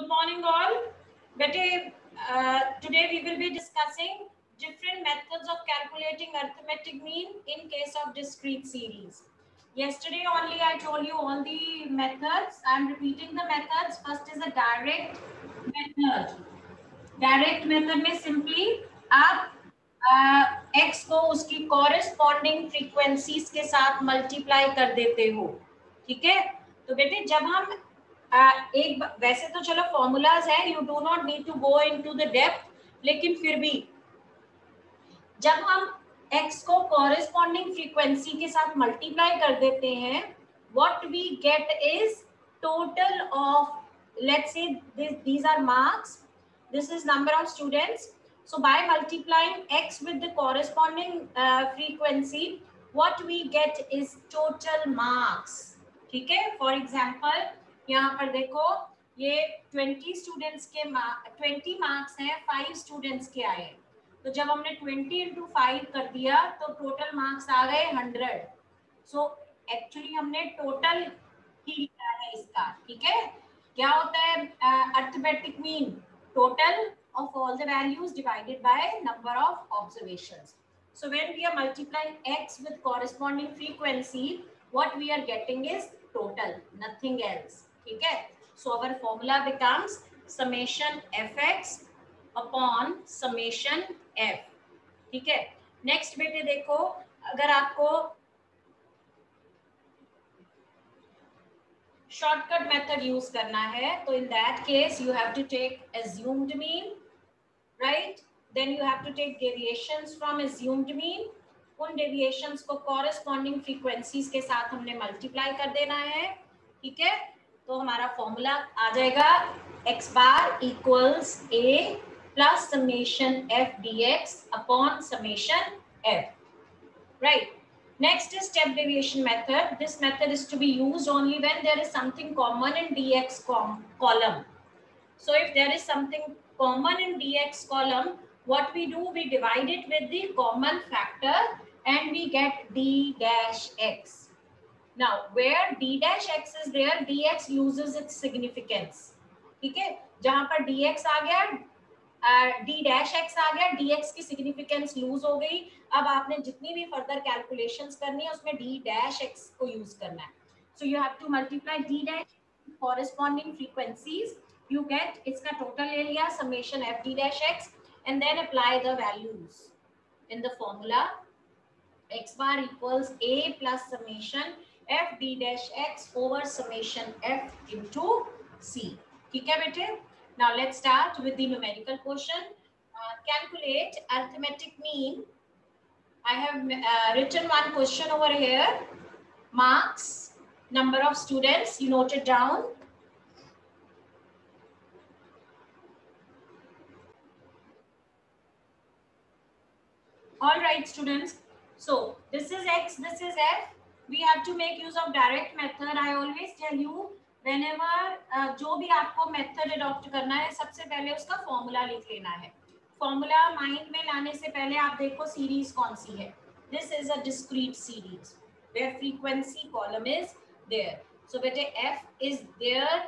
Good morning, all. Bete, uh, today we will be discussing different methods of calculating arithmetic mean in case of discrete series. Yesterday only I told you all the methods. I'm repeating the methods. First is a direct method. Direct method में simply X uh, को उसकी corresponding frequencies के साथ multiply कर देते हो ठीक है तो बेटे जब हम एक वैसे तो चलो फॉर्मूलाज है you do not need to go into the depth लेकिन फिर भी, जब हम एक्स को कॉरेस्पॉन्डिंग फ्रीक्वेंसी के साथ मल्टीप्लाई कर देते हैं what we get is total of let's these are marks this is number of students so by multiplying X with the corresponding frequency what we get is total marks ठीक है? For example यहाँ पर देखो, ये 20 students के twenty marks हैं five students के आए तो जब हमने 20 इंटू फाइव कर दिया तो टोटल मार्क्स आ गए 100 सो एक्चुअली हमने टोटल ही लिखा है इसका, ठीक है? क्या होता है arithmetic mean total of all the values divided by number of observation so, when we are multiplying x with corresponding frequency, what we are getting is total, nothing else ठीक है? So our formula becomes summation F X upon summation F ठीक है? Next बेटे देखो, अगर आपको shortcut method use करना है तो in that case you have to take assumed mean right then you have to take deviations from assumed mean उन डेविएशंस को कॉरेस्पॉन्डिंग फ्रीक्वेंसीज के साथ हमने मल्टीप्लाई कर देना है, ठीक है? तो हमारा फॉर्मूला आ जाएगा x bar equals a plus summation f dx upon summation f right next is step deviation method this method is to be used only when there is something common in dx column so if there is something common in dx column, what we do, we divide it with the common factor and we get d dash x. Now, where d dash x is there, dx loses its significance. ठीक है जहाँ पर dx आ गया d dash x आ गया dx की significance lose हो गई अब आपने जितनी भी further calculations करनी है उसमें d dash x को use करना है so you have to multiply d dash corresponding frequencies you get इसका total ले लिया summation f d dash x and then apply the values in the formula x bar equals a plus summation f d dash x over summation f into c. theek hai bete now let's start with the numerical portion. Uh, calculate arithmetic mean. I have uh, written one question over here. Marks number of students you noted down. All right students. So this is x this is f. we have to make use of direct method i always tell you whenever uh, जो भी आपको method adopt करना है सबसे पहले उसका formula लिख लेना है फॉर्मूला माइंड में लाने से पहले आप देखो सीरीज़ कौन सी है this is a discrete series where frequency column is there so beta f is there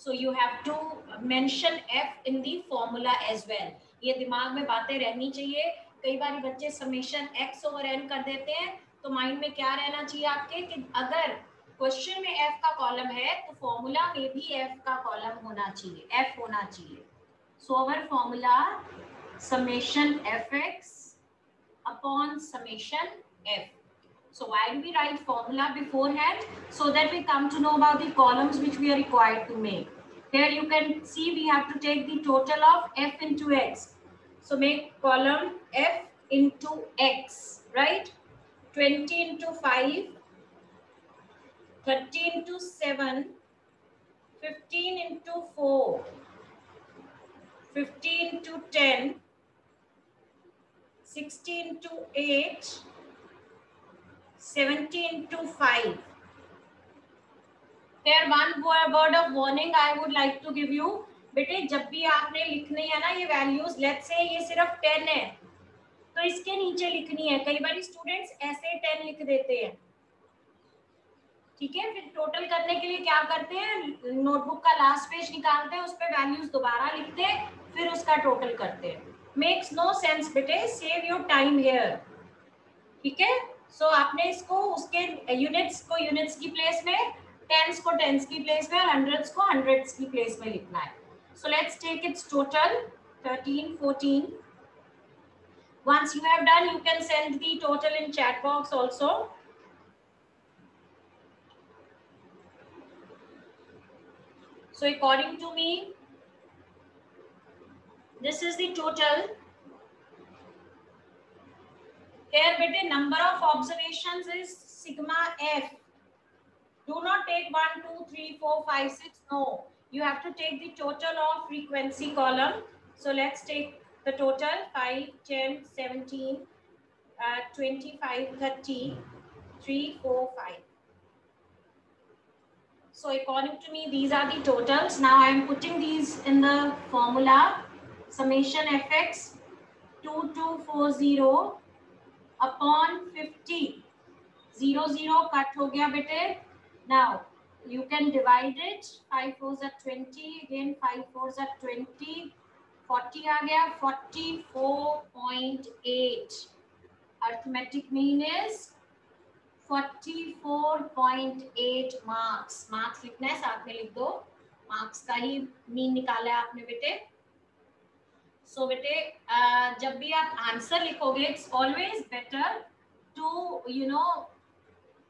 so you have to mention f in the formula as well ये दिमाग में बातें रहनी चाहिए कई बार बच्चे समेशन एक्स ओवर एन कर देते हैं तो माइंड में क्या रहना चाहिए आपके कि अगर क्वेश्चन में एफ़ का कॉलम है तो फॉर्मूला में भी एफ़ का कॉलम होना चाहिए एफ़ होना चाहिए so our formula summation F X upon summation F So why do we write formula beforehand? So that we come to know about the columns which we are required to make. Here you can see we have to take the total of f into x. So make column f into x, right? Twenty into five thirty into seven fifteen into four fifty into ten sixty into eight seventeen into five there one word of warning I would like to give you बेटे, जब भी आपने लिखने है ना ये values late से ये सिर्फ़ टेन है तो इसके नीचे लिखनी है। कई बार स्टूडेंट्स ऐसे टेन लिख देते हैं। ठीक है? फिर टोटल करने के लिए क्या करते हैं? नोटबुक का लास्ट पेज निकालते हैं, उस पर वैल्यूज़ दोबारा लिखते हैं, फिर उसका टोटल करते हैं। मेक्स नो सेंस बेटे। सेव योर टाइम हेयर ठीक है? सो आपने इसको, उसके यूनिट्स को यूनिट्स की प्लेस में टेंस को टेंस की प्लेस में और हंड्रेड्स को हंड्रेड्स की प्लेस में लिखना है। So let's take its total 13 14 once you have done you can send the total in chat box also. So according to me this is the total. Here bete number of observations is sigma f. Do not take 1 2 3 4 5 6 no. You have to take the total of frequency column. So let's take the total 5 10 17 uh, 25 30 3 4 5 so according to me these are the totals. Now i am putting these in the formula. Summation fx 2240 upon 50 0 0 cut ho gaya bete. Now you can divide it. 5 fours are 20 again 5 fours are 20 40 आ गया 44.8 arithmetic mean is 44.8 marks marks लिखना है साथ में लिख दो। Marks का ही mean निकाला है आपने बेटे। सो so, बेटे जब भी आप आंसर लिखोगे it's always better to you know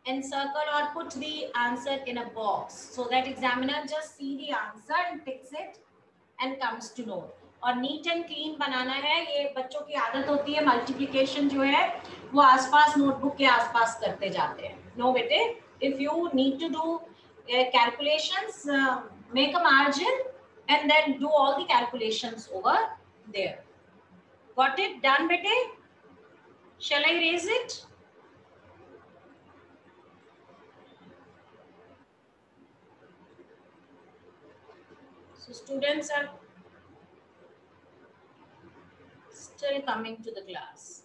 in circle और put the answer in a box so that examiner just see the answer and ticks it and comes to note और नीट एंड क्लीन बनाना है। ये बच्चों की आदत होती है मल्टीप्लीकेशन जो है, वो आसपास नोटबुक के आसपास करते जाते हैं। नो बेटे if you need to do calculations make a margin and then do all the calculations over there got it done बेटे? Shall i raise it? Students are still coming to the class.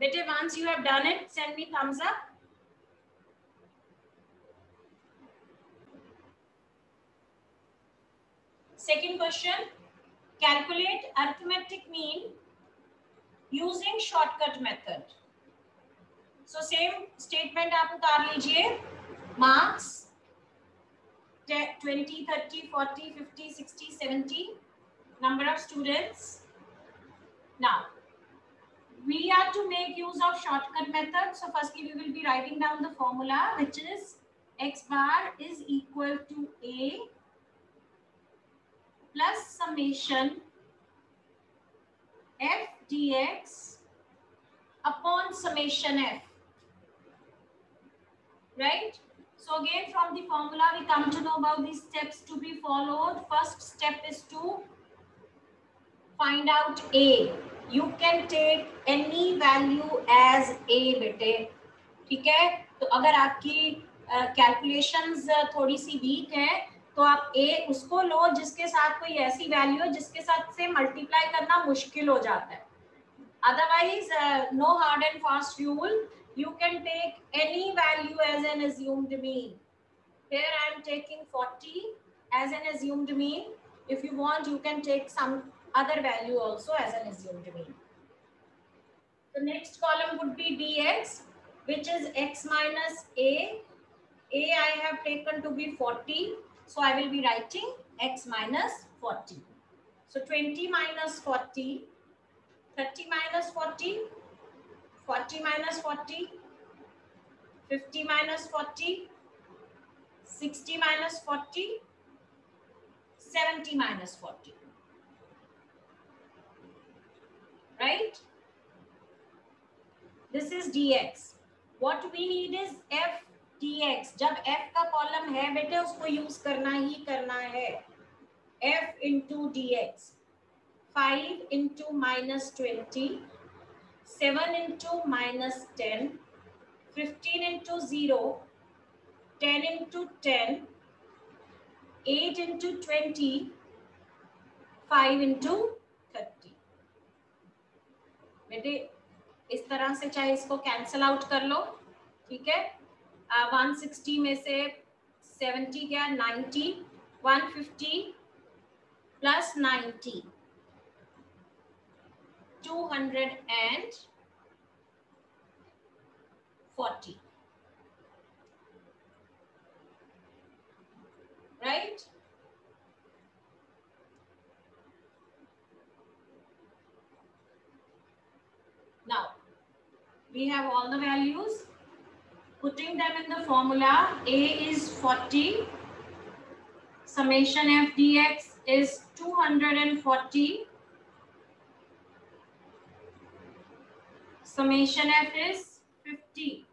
Bete, once you have done it, send me thumbs up. Second question, calculate arithmetic mean using shortcut method. So same statement आप उतार लीजिए marks 20, 30, 40, 50, 60, 70 number of students. Now, we are to make use of shortcut method. So firstly, we will be writing down the formula, which is x bar is equal to a plus summation f dx upon summation f. Right? So again, from the formula, we come to know about these steps to be followed. First step is to find out a you can take any value as a बेटे ठीक है तो अगर आपकी calculations uh, थोड़ी सी week है तो आप ए उसको लो जिसके साथ कोई ऐसी वैल्यू जिसके साथ से मल्टीप्लाई करना मुश्किल हो जाता है otherwise no hard and fast rule you can take any value as an assumed mean here i am taking 40 as an assumed mean if you want you can take some other value also as an assumed mean. The next column would be dx, which is x minus a. a I have taken to be 40. So I will be writing x minus 40. So 20 minus 40, 30 minus 40, 40 minus 40, 50 minus 40, 60 minus 40, 70 minus 40. right? This is dx. What we need is f dx. जब f का column है बेटे, उसको use करना ही करना है। F into D X five into minus twenty seven into minus ten fifteen into zero ten into ten eight into twenty five into बेटे इस तरह से चाहे इसको कैंसल आउट कर लो, ठीक है? वन सिक्सटी में से सेवेंटी क्या ninety one fifty plus ninety two hundred and forty right? now we have all the values putting them in the formula a is 40 summation f dx is 240 summation f is 50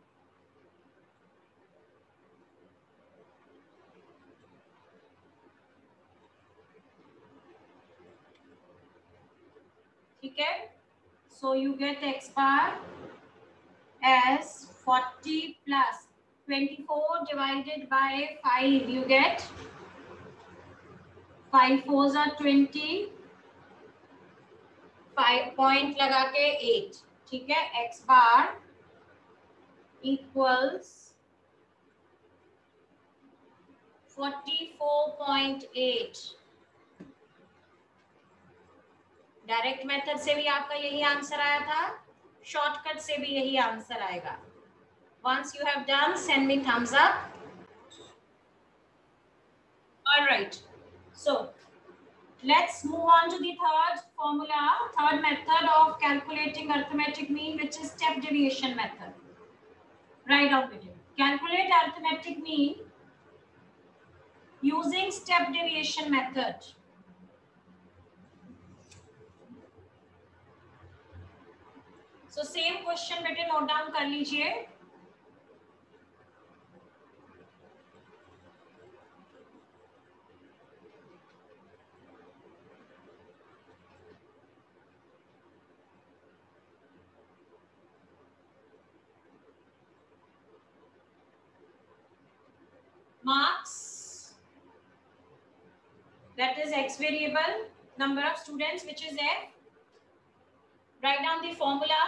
ठीक है so you get x bar as 40 plus 24 divided by 5 you get 5 fours are 20 5 point लगा के 8 ठीक है x bar equals 44.8 direct method से भी आपका यही आंसर आया था, शॉर्टकट से भी यही आंसर आएगा। Once you have done send me thumbs up right so let's move on to third formula third method of calculating arithmetic mean which is step deviation method right of with calculate arithmetic mean using step deviation method so same question बेटे note down कर लीजिए marks that is x variable number of students which is f write down the formula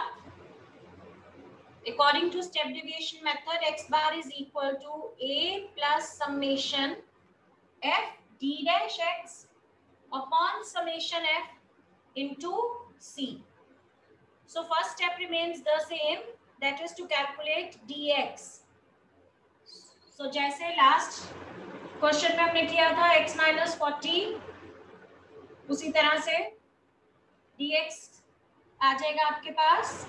according to step deviation method x bar is equal to a plus summation f d dash x upon summation f into c so first step remains the same that is to calculate dx so जैसे last question में हमने किया था x minus 40 उसी तरह से dx आ जाएगा आपके पास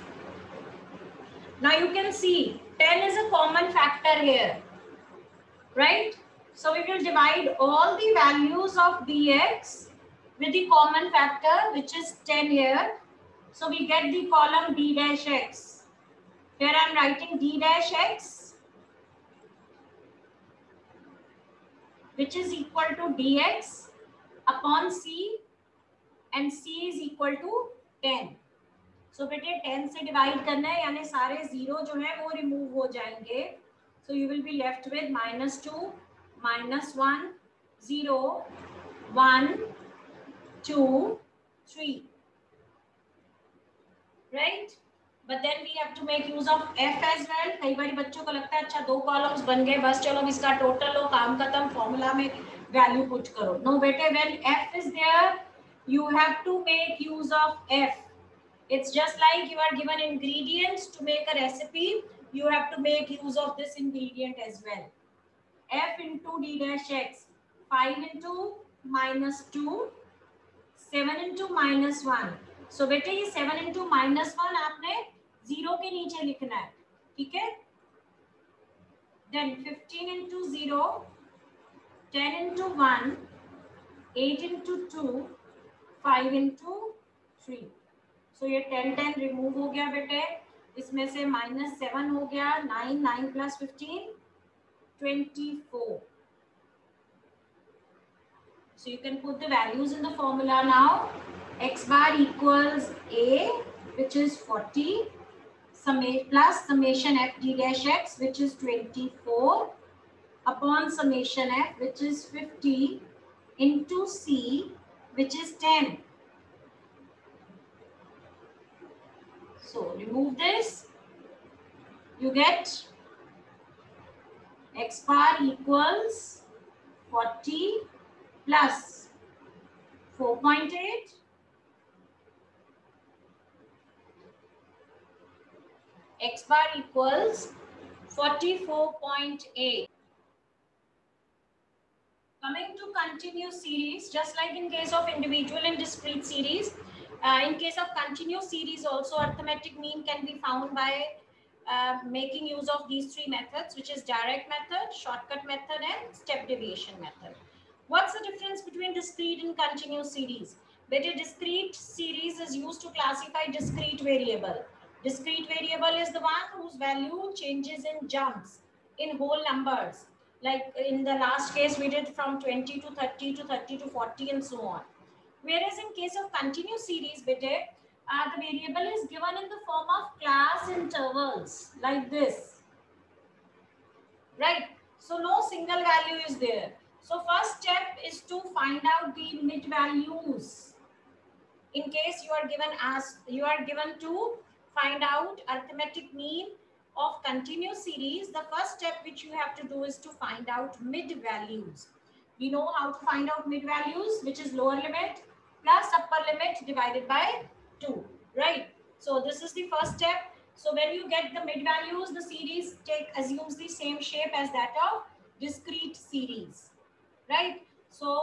now you can see 10 is a common factor here right so we will divide all the values of dx with the common factor which is 10 here so we get the column d dash x here i'm writing d dash x which is equal to dx upon c and c is equal to 10 so so, बेटे ten से divide करना है यानी सारे zero जो है वो remove हो जाएँगे। So you will be left with minus two minus one zero one two three right but then we have to make use of F as well कई बार बच्चों को लगता है अच्छा दो कॉलम्स बन गए बस चलो इसका टोटल हो काम खत्म फॉर्मूला में वैल्यू पुट करो. नो बेटे when F is there you have to make use of f. It's just like you are given ingredients to make a recipe. You have to make use of this ingredient as well. F into D dash X. 5 into minus 2. 7 into minus 1. So बेटे ये 7 into minus 1 आपने 0 के नीचे लिखना है ठीक है Then 15 into 0. 10 into 1. 8 into 2. 5 into 3. So so, ये टेन टेन रिमूव हो गया बेटे इसमें से माइनस सेवन हो गया nine nine plus fifteen twenty four so you can put the values in the formula now x bar equals a which is 40 summation plus summation f d dash x which is 24 upon summation f which is 50 into c which is 10 So remove this. You get x bar equals 40 plus 4.8 x bar equals 44.8 coming to continuous series just like in case of individual and discrete series uh, in case of continuous series also arithmetic mean can be found by uh, making use of these three methods, which is direct method, shortcut method, and step deviation method. What's the difference between discrete and continuous series? Better discrete series is used to classify discrete variable. Discrete variable is the one whose value changes in jumps, in whole numbers. Like in the last case, we did from 20 to 30 to 30 to 40 and so on. Whereas in case of continuous series, better uh, the variable is given in the form of class intervals like this. Right? So no single value is there. So first step is to find out the mid values. In case you are given as you are given to find out arithmetic mean of continuous series, the first step which you have to do is to find out mid values. We know how to find out mid values, which is lower limit plus upper limit divided by 2, right? So this is the first step. So when you get the mid values, the series take assumes the same shape as that of discrete series, right? So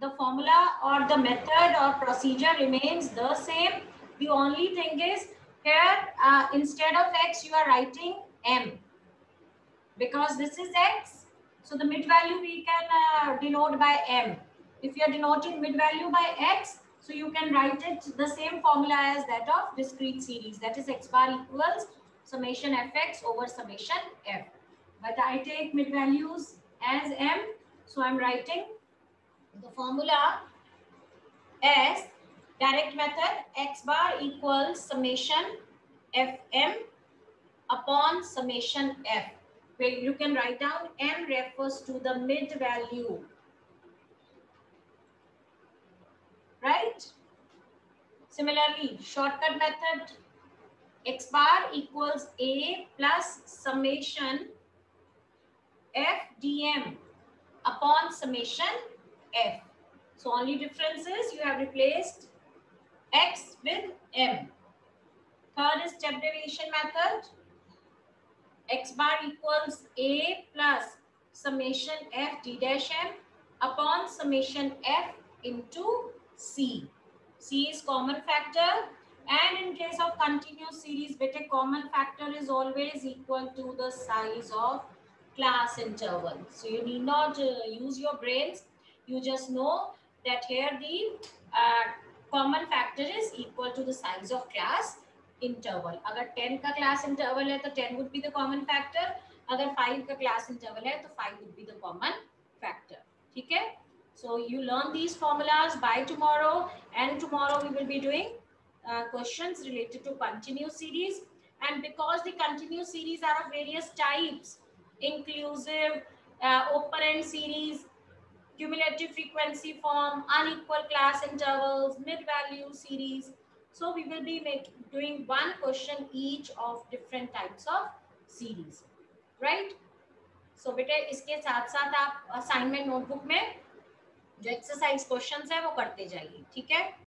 the formula or the method or procedure remains the same. The only thing is here, uh, instead of x, you are writing m because this is x. So the mid value we can uh, denote by m. If you are denoting mid value by x, so you can write it the same formula as that of discrete series. That is x bar equals summation fx over summation f. But I take mid values as m. So I'm writing the formula as direct method x bar equals summation fm upon summation f. Where you can write down m refers to the mid value right? Similarly, shortcut method x bar equals a plus summation f dm upon summation f. So only difference is you have replaced x with m. Third is step deviation method. x bar equals a plus summation f d dash m upon summation f into C. C is common factor and in case of continuous series beta common factor is always equal to the size of class interval. So you need not uh, use your brains. You just know that here the uh, common factor is equal to the size of class interval. अगर 10 का class interval है तो 10 would be the common factor. अगर 5 का class interval है तो 5 would be the common factor. ठीक है? So you learn these formulas by tomorrow and tomorrow we will be doing uh, questions related to continuous series. And because the continuous series are of various types, inclusive, uh, operand series, cumulative frequency form, unequal class intervals, mid-value series. So we will be make, doing one question each of different types of series, right? So बेटे इसके साथ साथ आप assignment notebook में जो exercise questions है वो करते जाइए ठीक है?